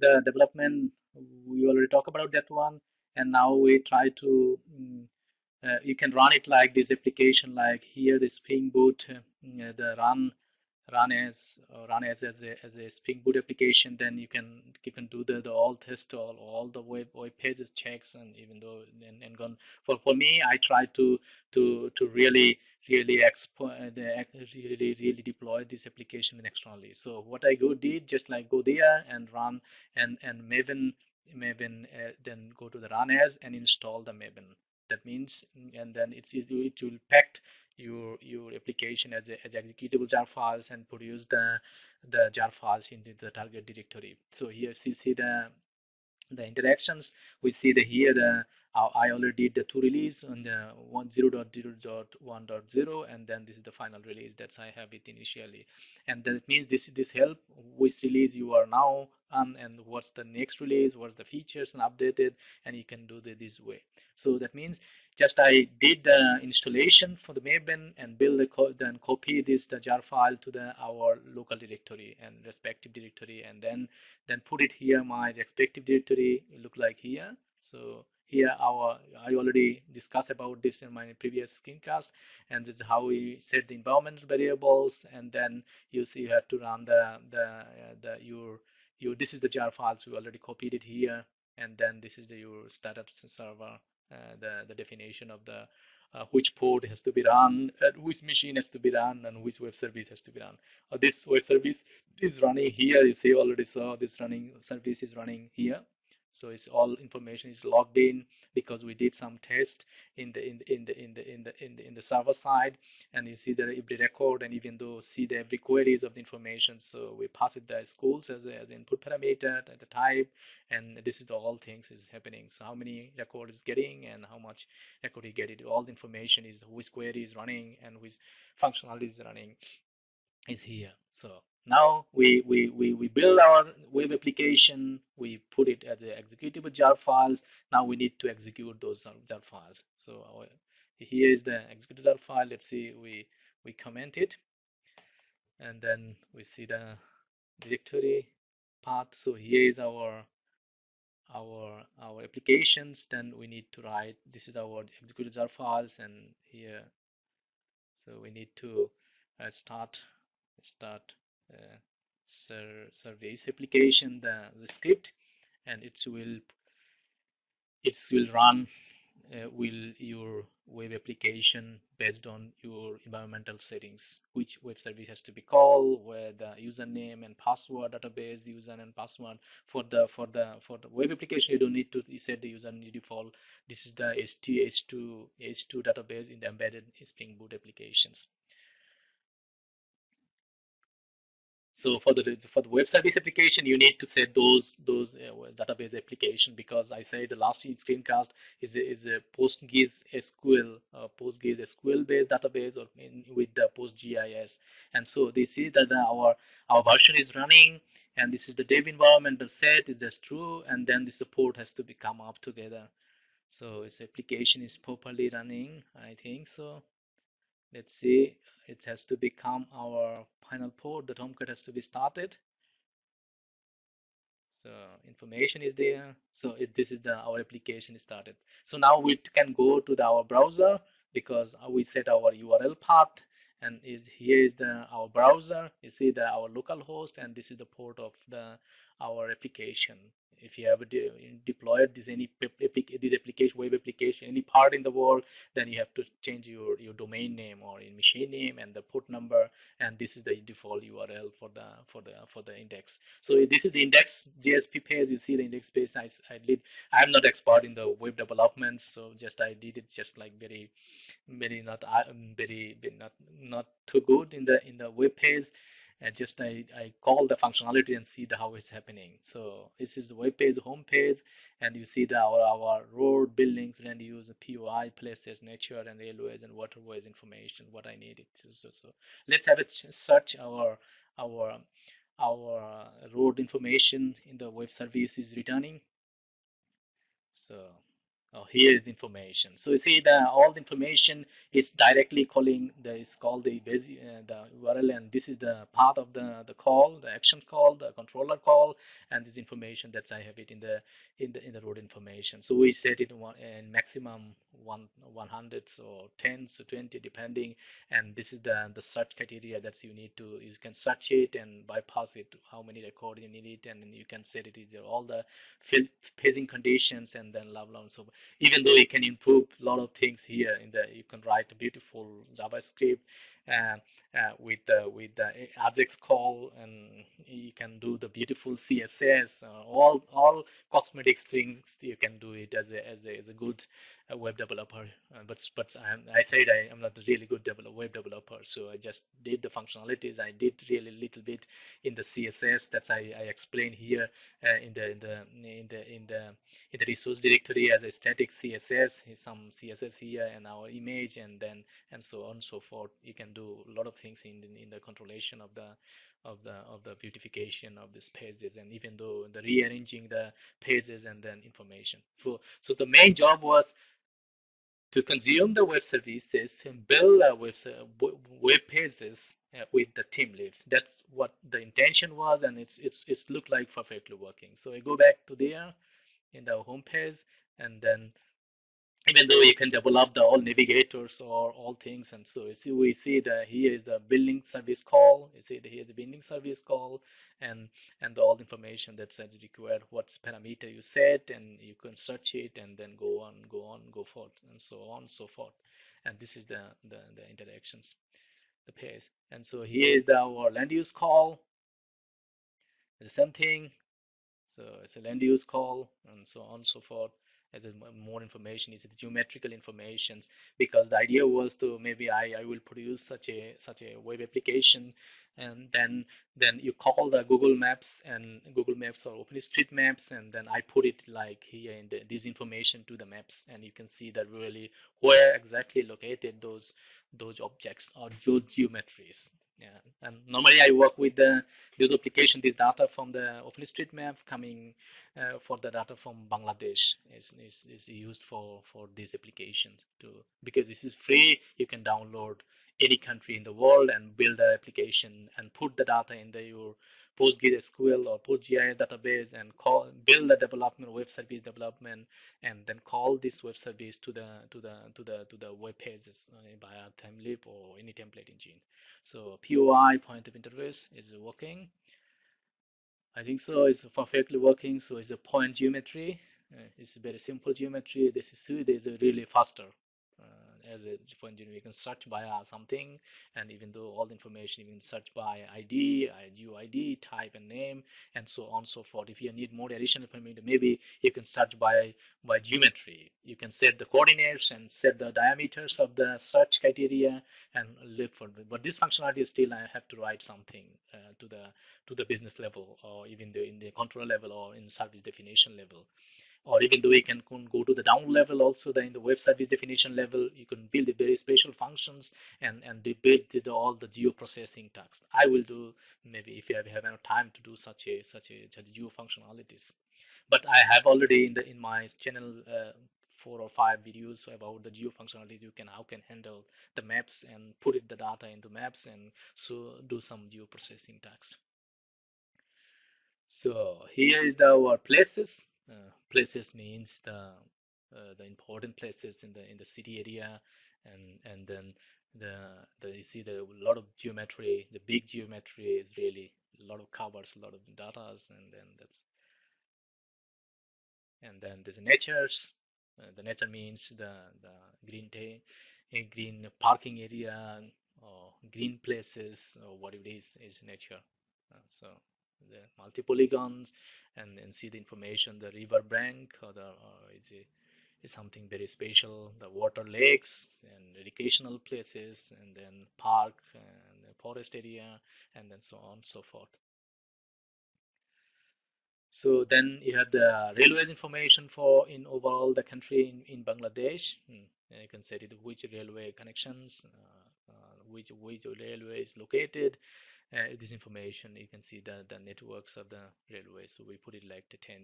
the development we already talked about that one and now we try to um, uh, you can run it like this application like here the spring boot uh, the run run as run as as a, as a spring boot application then you can you can do the, the all test all all the web web pages checks and even though and, and gone. For for me i try to to to really really expo the really really deploy this application externally. So what i go did just like go there and run and and maven maven uh, then go to the run as and install the maven. That means and then it's it will pack your your application as, a, as executable jar files and produce the the jar files into the target directory. So here you see the the interactions we see the here the uh, I already did the two release on the 1.0.1.0 and then this is the final release that I have it initially and that means this this help which release you are now on and what's the next release what's the features and updated and you can do the, this way so that means just I did the installation for the Maven and build the code, then copy this the jar file to the our local directory and respective directory, and then then put it here my respective directory. look like here. So here our I already discussed about this in my previous screencast, and this is how we set the environmental variables, and then you see you have to run the the uh, the your your this is the jar files we already copied it here, and then this is the your startup server uh, the, the definition of the uh, which port has to be run, which machine has to be run, and which web service has to be run. Uh, this web service is running here. You see already saw this running service is running here. So it's all information is logged in because we did some test in the in the in the in the in the in the, in the server side, and you see the every record and even though see the every queries of the information. So we pass it the schools as a, as input parameter, at the type, and this is all things is happening. So how many record is getting and how much record he get it. All the information is which query is running and which functionality is running is here. So now we, we, we, we build our web application, we put it as executable jar files. Now we need to execute those jar files. So our, here is the executable jar file. Let's see, we, we comment it and then we see the directory path. So here is our our our applications then we need to write this is our executable jar files and here so we need to uh, start start uh, ser service application the, the script and it will it will run uh, will your web application based on your environmental settings which web service has to be called where the username and password database user and password. For the for the for the web application you don't need to set the user default. This is the st2 h2 database in the embedded spring boot applications So for the for the web service application, you need to set those those uh, database application because I say the last screencast is a, is a PostGIS SQL uh, PostGIS SQL based database or in, with the PostGIS, and so they see that our our version is running, and this is the dev environmental set is this true, and then the support has to become up together. So its application is properly running, I think so. Let's see, it has to become our final port. The Tomcat has to be started. So information is there. So it, this is the our application is started. So now we can go to the, our browser because we set our url path and is here is the our browser. You see the our local host and this is the port of the our application. If you have de deployed this any this application web application any part in the world then you have to change your your domain name or in machine name and the port number and this is the default url for the for the for the index. So this is the index jsp page. You see the index page. I, I did i'm not expert in the web development so just i did it just like very very not um, very, very not not too good in the in the web page and just I, I call the functionality and see the how it's happening. So this is the web page, home page, and you see the our, our road, buildings, land use, POI, places, nature, and railways and waterways information, what I needed. So, so let's have a search our our our road information in the web service is returning. So Oh, here is the information. So you see the all the information is directly calling the is called the uh, the URL and this is the part of the the call, the action call, the controller call, and this information that I have it in the in the in the road information. So we set it in maximum one one hundreds or tens or twenty depending, and this is the the search criteria that you need to you can search it and bypass it how many records you need it, and you can set it is all the paging conditions and then blah blah and so even though you can improve a lot of things here in the you can write a beautiful javascript uh, uh, with the with the ajax call and you can do the beautiful css uh, all all cosmetic things you can do it as a as a, as a good a web developer, uh, but but I'm, I said I am not a really good developer, web developer, so I just did the functionalities. I did really little bit in the CSS that I, I explained here uh, in the in the in the in the in the resource directory as a static CSS, some CSS here and our image, and then and so on and so forth. You can do a lot of things in the, in the controlation of the of the of the beautification of these pages and even though the rearranging the pages and then information so so the main job was to consume the web services and build a web, web pages uh, with the Thymeleaf. That's what the intention was, and it's it's it's looked like perfectly working. So I go back to there in the home page, and then even though you can develop the all navigators or all things and so you see we see that here is the building service call you see here the building service call and and the, all the information that's required what's parameter you set and you can search it and then go on go on go forth and so on so forth. And this is the the, the interactions the page and so here is the our land use call. The same thing. So it's a land use call and so on so forth as more information is it geometrical informations? Because the idea was to maybe I, I will produce such a such a web application and then then you call the Google Maps and Google Maps or OpenStreetMaps and then I put it like here in the, this information to the maps and you can see that really where exactly located those those objects or those geometries yeah and normally i work with the this application this data from the openstreetmap coming uh, for the data from bangladesh is, is, is used for for these applications to because this is free you can download any country in the world and build an application and put the data in the your PostgreSQL or PostGIS database and call build the development web service development and then call this web service to the to the to the to the web pages via Thymeleaf or any template engine. So POI point of interface is working. I think so. It's perfectly working. So it's a point geometry. Uh, it's a very simple geometry. This is this is really faster as a point you can search by uh, something and even though all the information you can search by id uid type and name and so on and so forth. If you need more additional information maybe you can search by by geometry. You can set the coordinates and set the diameters of the search criteria and look for it but this functionality still i have to write something uh, to the to the business level or even the in the control level or in service definition level or even though you can, go to the down level also the, in the web service definition level you can build the very special functions and and build the, all the geo processing tasks. I will do maybe if you have, have enough time to do such a such a, such geo functionalities but i have already in the in my channel uh, four or five videos about the geo functionalities you can how can handle the maps and put it the data into maps and so do some geo processing tasks. So here is the our places places means the uh, the important places in the in the city area and and then the, the you see the lot of geometry the big geometry is really a lot of covers a lot of data and then that's and then there's natures uh, the nature means the the green day green parking area or green places or what it is is nature. Uh, so the multi polygons and then see the information the river bank or the or is, a, is something very special the water lakes and educational places and then park and the forest area and then so on and so forth so then you have the railways information for in overall the country in, in Bangladesh. Hmm. You can set it which railway connections, uh, uh, which which railway is located, uh, this information you can see the the networks of the railway. So we put it like the 10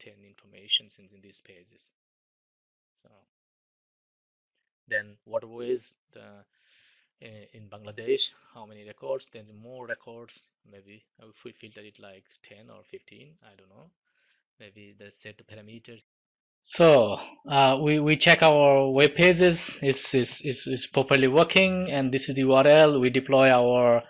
10 informations in, in these pages. So then what was the uh, in Bangladesh how many records? Then more records maybe if we filter it like 10 or 15 I don't know. Maybe the set parameters so uh, we, we check our web pages. Is, is, is, properly working and this is the URL we deploy our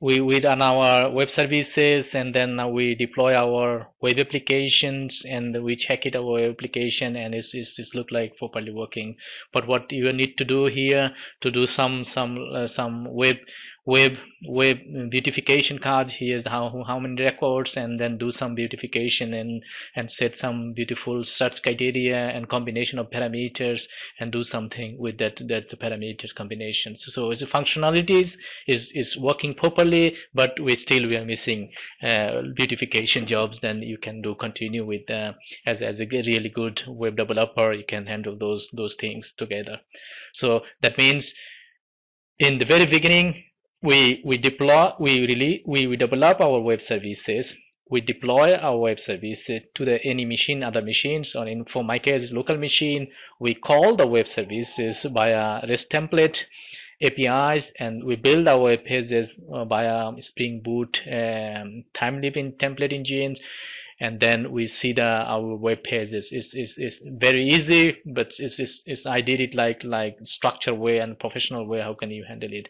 we, we run our web services and then we deploy our web applications and we check it our application and it's, it's, it's look like properly working. But what you need to do here to do some some uh, some web web web beautification cards. Here's how how many records and then do some beautification and and set some beautiful search criteria and combination of parameters and do something with that that parameter combinations so as functionalities is is working properly but we still we are missing uh, beautification jobs. Then you can do continue with uh, as as a really good web developer you can handle those those things together. So that means in the very beginning we we deploy we really we, we develop our web services. We deploy our web services to the any machine other machines or in for my case local machine. We call the web services via rest template apis and we build our web pages uh, via spring boot um, Thymeleaf template engines and then we see the our web pages is is is very easy but it's, it's it's i did it like like structured way and professional way how can you handle it?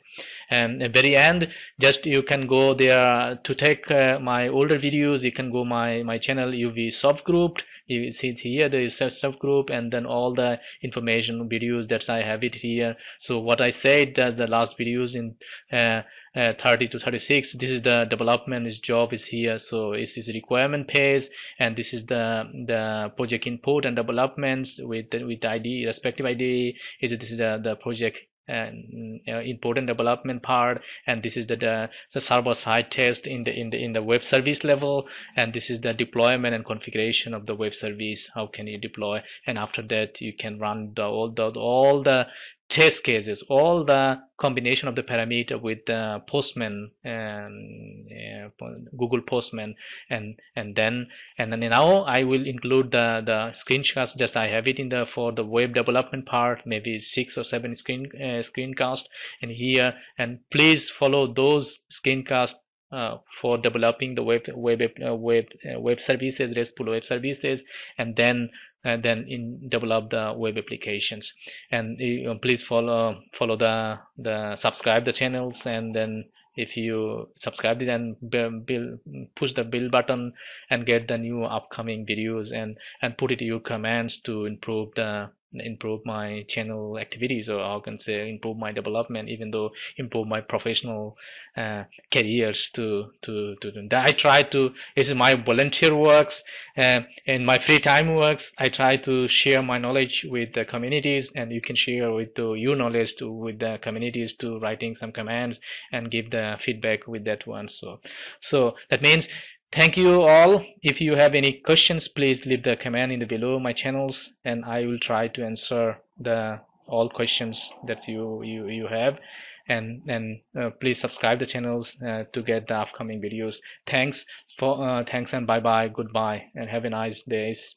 And at very end just you can go there to take uh, my older videos you can go my my channel UVSoftGroup you see it here there is a subgroup and then all the information videos that i have it here. So what i said that the last videos in uh, uh, 30 to 36 this is the development this job is here so this is requirement page and this is the the project input and developments with with id respective id is this is the the project and uh, important development part and this is the, the, the server side test in the in the in the web service level and this is the deployment and configuration of the web service how can you deploy and after that you can run the all the all the test cases all the combination of the parameter with the postman and uh, google postman and and then and then now i will include the the screenshots just i have it in the for the web development part maybe six or seven screen uh, screencast and here and please follow those screencasts uh, for developing the web web uh, web uh, web services restful web services and then and then in develop the web applications. And uh, please follow follow the the subscribe the channels and then if you subscribe and bill, push the bell button and get the new upcoming videos and and put it your commands to improve the improve my channel activities or I can say improve my development even though improve my professional uh, careers to to to do that. I try to this is my volunteer works uh, in my free time works. I try to share my knowledge with the communities and you can share with the, your knowledge to with the communities to writing some commands and give the feedback with that one. So so that means Thank you all. If you have any questions, please leave the comment in the below my channels and I will try to answer the all questions that you you, you have. And and uh, please subscribe the channels uh, to get the upcoming videos. Thanks for uh, thanks and bye bye goodbye and have a nice days